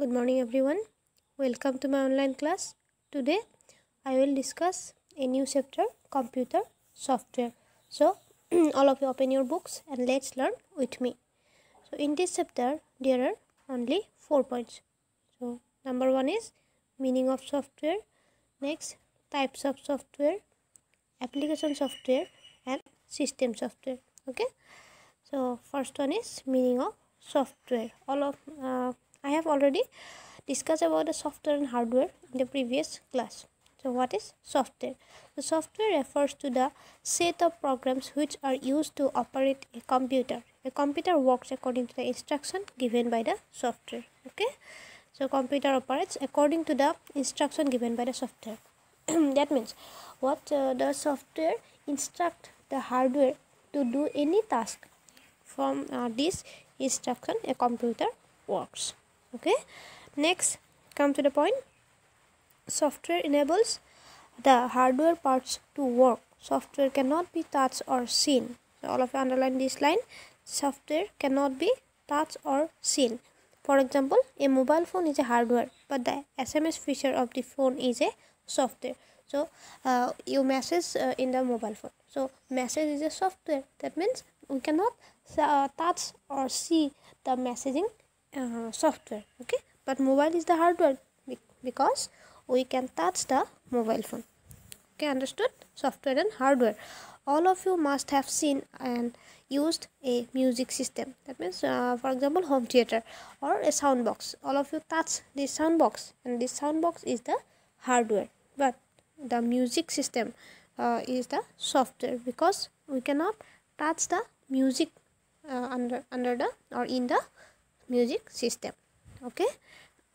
Good morning, everyone. Welcome to my online class. Today, I will discuss a new chapter computer software. So, all of you open your books and let's learn with me. So, in this chapter, there are only four points. So, number one is meaning of software, next, types of software, application software, and system software. Okay, so first one is meaning of software. All of uh, I have already discussed about the software and hardware in the previous class. So what is software? The software refers to the set of programs which are used to operate a computer. A computer works according to the instruction given by the software. Okay. So computer operates according to the instruction given by the software. that means what uh, the software instruct the hardware to do any task from uh, this instruction a computer works okay. Next come to the point. Software enables the hardware parts to work. Software cannot be touched or seen. So all of you underline this line. Software cannot be touched or seen. For example a mobile phone is a hardware but the sms feature of the phone is a software. So uh, you message uh, in the mobile phone. So message is a software. That means we cannot uh, touch or see the messaging uh, software okay? But mobile is the hardware because we can touch the mobile phone. Okay understood? Software and hardware. All of you must have seen and used a music system. That means uh, for example home theater or a sound box. All of you touch this sound box and this sound box is the hardware. But the music system uh, is the software because we cannot touch the music uh, under under the or in the music system okay?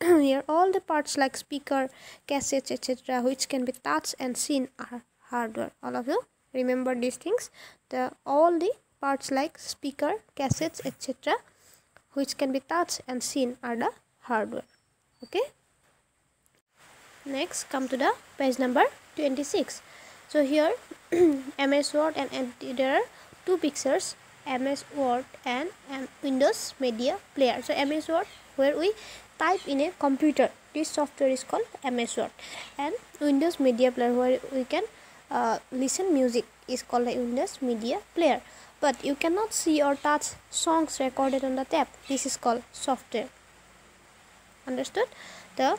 Here all the parts like speaker cassettes etc which can be touched and seen are hardware. All of you remember these things. The all the parts like speaker cassettes etc which can be touched and seen are the hardware okay? Next come to the page number 26 so here ms word and, there are two pictures ms word and, windows media player. So ms word where we type in a computer. This software is called ms word. And windows media player where we can uh, listen music is called a windows media player. But you cannot see or touch songs recorded on the tape this is called software. Understood? The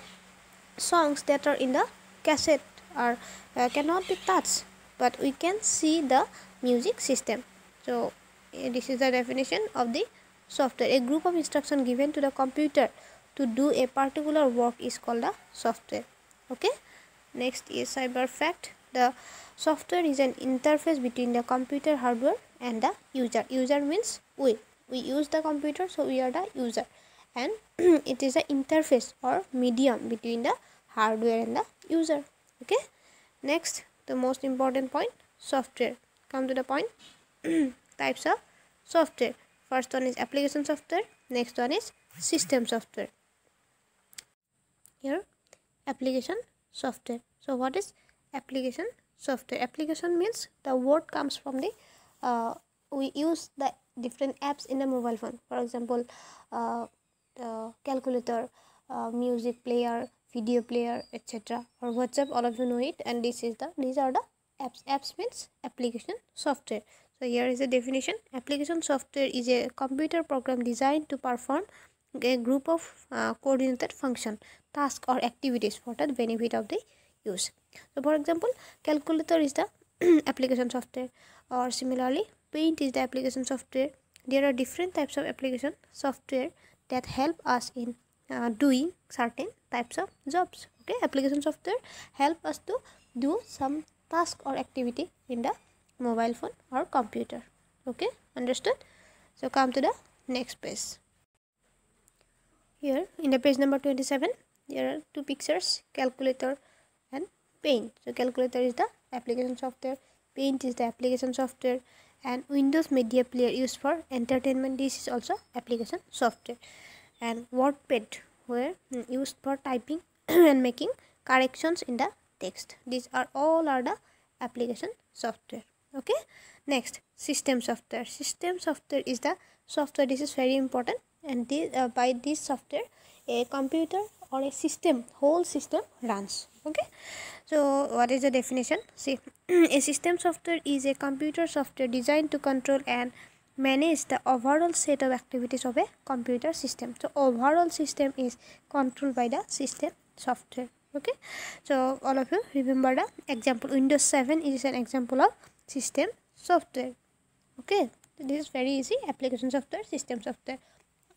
songs that are in the cassette are uh, cannot be touched but we can see the music system. So Eh, this is the definition of the software. A group of instruction given to the computer to do a particular work is called the software. Okay? Next is cyber fact. The software is an interface between the computer hardware and the user. User means we. We use the computer so we are the user. And it is an interface or medium between the hardware and the user. Okay? Next the most important point software. Come to the point types of software. First one is application software next one is system software. Here application software. So what is application software? Application means the word comes from the uh, we use the different apps in the mobile phone. For example uh, calculator uh, music player video player etc or whatsapp all of you know it and this is the these are the apps. Apps means application software so here is the definition. Application software is a computer program designed to perform a group of uh, coordinated function task or activities for the benefit of the use. So for example calculator is the application software or similarly paint is the application software. There are different types of application software that help us in uh, doing certain types of jobs okay? Application software help us to do some task or activity in the mobile phone or computer. Okay understood? So come to the next page. Here in the page number 27 there are two pictures calculator and paint. So calculator is the application software paint is the application software and windows media player used for entertainment. This is also application software. And wordpad where mm, used for typing and making corrections in the text. These are all are the application software okay? Next system software. System software is the software. This is very important. And this, uh, by this software a computer or a system whole system runs. Okay? So what is the definition? See a system software is a computer software designed to control and manage the overall set of activities of a computer system. So overall system is controlled by the system software. Okay? So all of you remember the example. Windows 7 is an example of system software. Okay? This is very easy. Application software system software.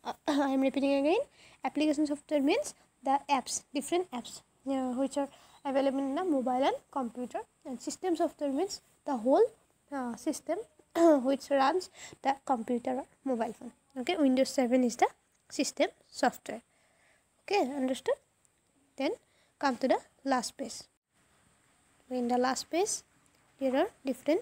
Uh, i am repeating again. Application software means the apps different apps which are available in the mobile and computer. And system software means the whole uh, system which runs the computer or mobile phone. Okay? Windows 7 is the system software. Okay? Understood? Then come to the last page in the last page there are different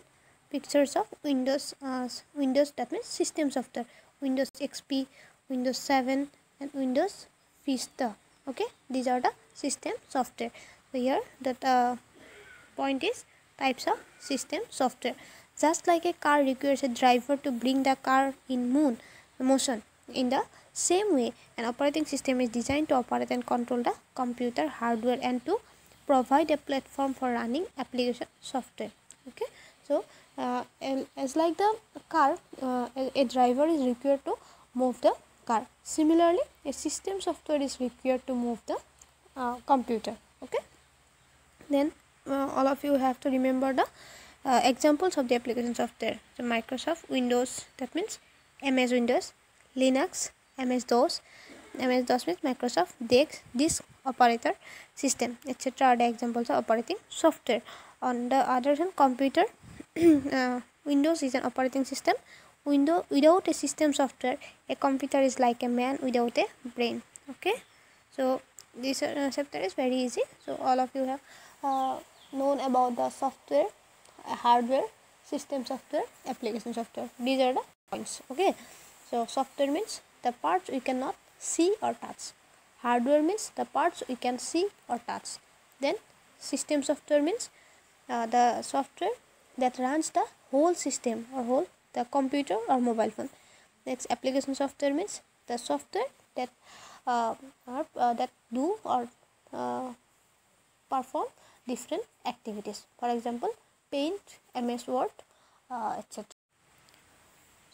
pictures of windows uh, windows that means system software windows xp windows 7 and windows vista okay these are the system software so here that uh, point is types of system software just like a car requires a driver to bring the car in moon, motion. In the same way, an operating system is designed to operate and control the computer hardware and to provide a platform for running application software. Okay, so uh, as like the car, uh, a driver is required to move the car. Similarly, a system software is required to move the uh, computer. Okay, then uh, all of you have to remember the uh, examples of the application software so microsoft windows that means ms windows linux ms dos ms dos means microsoft dex disk operator system etc are the examples of operating software on the other hand computer uh, windows is an operating system. Window without a system software a computer is like a man without a brain okay? So this uh, chapter is very easy. So all of you have uh, known about the software hardware system software application software. These are the points okay? So software means the parts we cannot see or touch. Hardware means the parts we can see or touch. Then system software means uh, the software that runs the whole system or whole the computer or mobile phone. Next application software means the software that uh, or, uh, that do or uh, perform different activities. For example paint ms word etc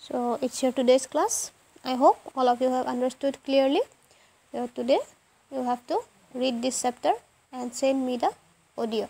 so it's your today's class. I hope all of you have understood clearly. Today you have to read this chapter and send me the audio